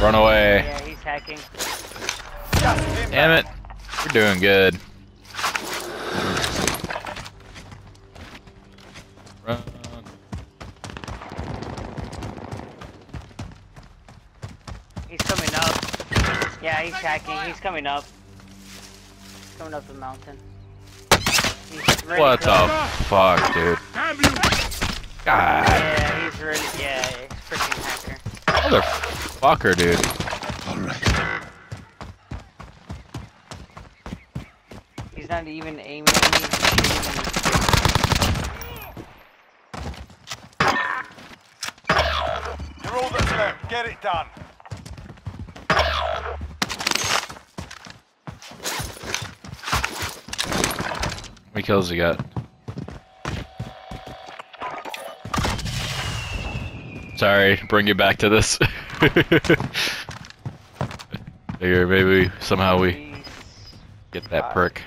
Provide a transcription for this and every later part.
Run away. Yeah, he's hacking. Damn it. We're doing good. Run. He's coming up. Yeah, he's hacking. He's coming up. He's coming up the mountain. He's What to- the fuck, dude? God. Yeah, he's ready. Yeah, he's freaking hacker. Motherfucker, dude. He's not even aiming at me. Me. You're all that's left. Get it done. How many kills you got? Sorry, bring you back to this. Figure maybe somehow we get that perk.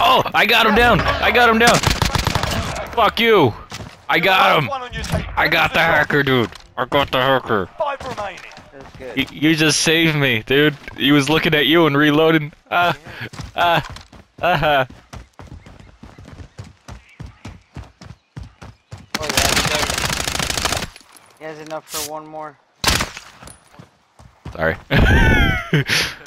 Oh, I got him down! I got him down! Fuck you! I got him! One on your team. I got the hacker, dude! I got the hacker! Five remaining. That's good. You, you just saved me, dude. He was looking at you and reloading. Ah, ah, ah. Oh yeah, he does. He has enough for one more. Sorry.